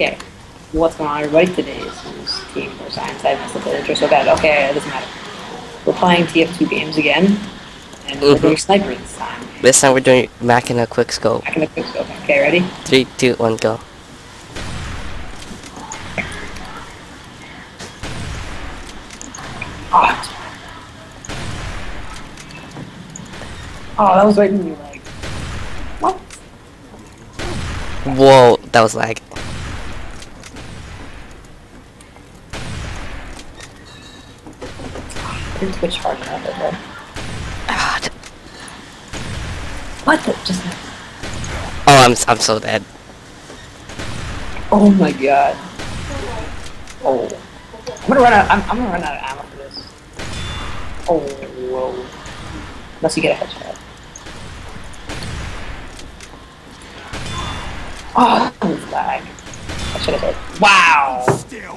Okay. What's going on, everybody? Today is Team for Science. I messed up the intro so bad. Okay, it doesn't matter. We're playing TF2 games again, and we're Mhm. doing sniper this time. This time we're doing Mac in a quick scope. Back in the quick scope. Okay, ready? Three, two, one, go. Oh, oh that was right in your leg. What? Whoa, that was lag. I didn't switch hard enough, okay. Ah, d- What the? Just. Oh, I'm I'm so dead. Oh my god. Oh. I'm gonna run out. I'm, I'm gonna run out of ammo for this. Oh, whoa. Unless you get a headshot. Oh, lag. I should have hit. Wow.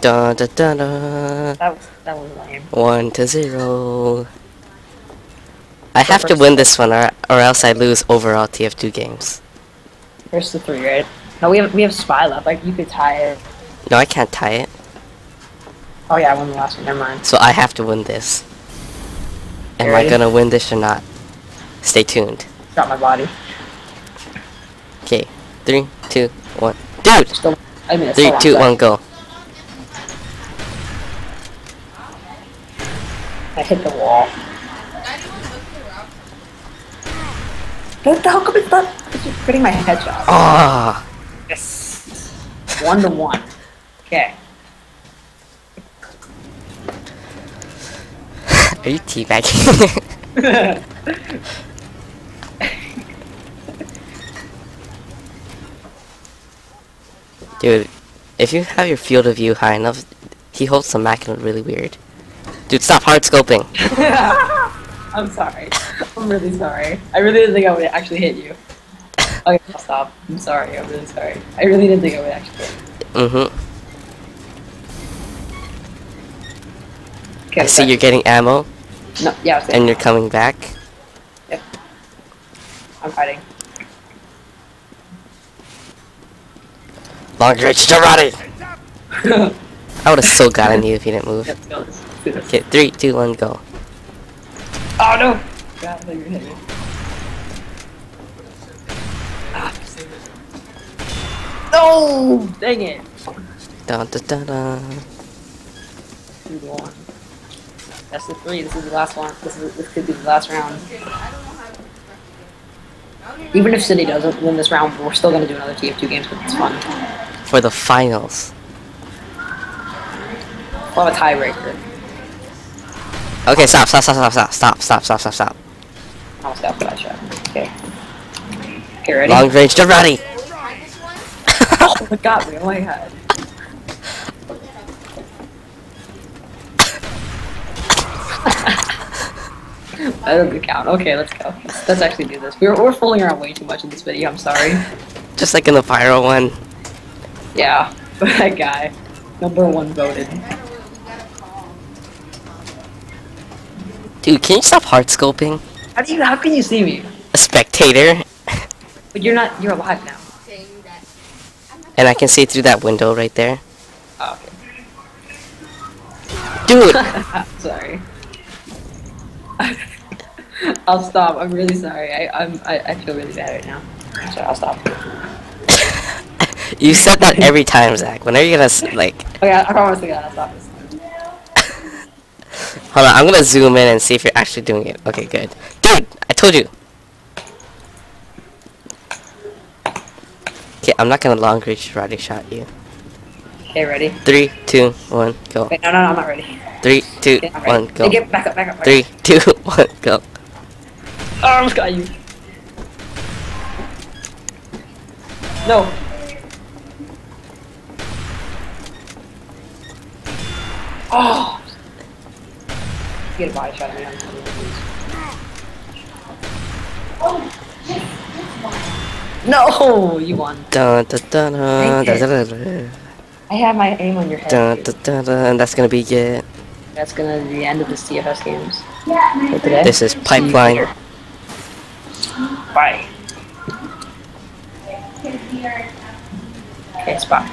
Dun dun dun dun. That was that was lame. One to zero. I have to win this one, or or else I lose overall TF2 games. Here's the three, right? No, we have we have spy left. Like you could tie it. No, I can't tie it, Oh yeah, I won the last one. Never mind. so I have to win this. Am I gonna win this or not? Stay tuned. Drop my body. Okay, three, two, one. Dude, Still. I mean, three, two, one, go. I hit the wall. What the hell come it's not? It's just getting my headshot. Ah, Yes. One to one. Okay. are you teabagging? Dude, if you have your field of view high enough, he holds the Mac really weird. Dude, stop hard scoping. I'm sorry. I'm really sorry. I really didn't think I would actually hit you. Okay, I'll stop. I'm sorry. I'm really sorry. I really didn't think I would actually hit you. Mm-hmm. Okay, I see you're getting ammo, No, yeah, and you're coming back. Yep. I'm fighting. Long range Girardi! I would have so gotten you if you didn't move. Let's go. Let's do this. Okay, three, two, one, go. Oh no! God, I you were hitting me. Ah. No! Dang it! Dun, dun, dun, dun. Two to one. That's the three. This is the last one. This is this could be the last round. Even if City doesn't win this round, we're still gonna do another TF2 games because it's fun. For the finals. We'll a tiebreaker. Okay, stop, stop, stop, stop, stop, stop, stop, stop, stop, stop. Almost got that shot. Okay. Okay, ready? Long range oh, got me. Oh my god. That doesn't count. Okay, let's go. Let's, let's actually do this. We're, we're fooling around way too much in this video. I'm sorry. Just like in the viral one. Yeah, that guy. Number one voted. Dude, can you stop hard scoping? How do you? How can you see me? A spectator? But you're not. You're alive now. And I can see through that window right there. Oh, okay. Dude! sorry. I'll stop. I'm really sorry. I I'm I, I feel really bad right now. So I'll stop. You said that every time, Zach. When are you gonna, like... Okay, I, I promise to God, I'll stop this. Hold on, I'm gonna zoom in and see if you're actually doing it. Okay, good. Dude, I told you. Okay, I'm not gonna long range karate shot you. Okay, ready? Three, two, one, go. Wait, no, no, no, I'm not ready. Three, two, Okay, one, go. Hey, get back up, back up. back Three, two, one, go. Oh, I almost got you. No. Oh. Get a body shot at me. I'm telling you. No, you won. Dun, dun, dun, dun, dun, dun, dun, I have my aim on your head. dun, dun, dun, dun, and that's gonna be it. That's gonna be the end of the TFS games for today. This is Pipeline. Bye. Okay, spy.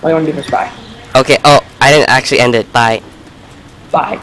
What do you want to do first? spy? Okay, oh, I didn't actually end it. Bye. Bye.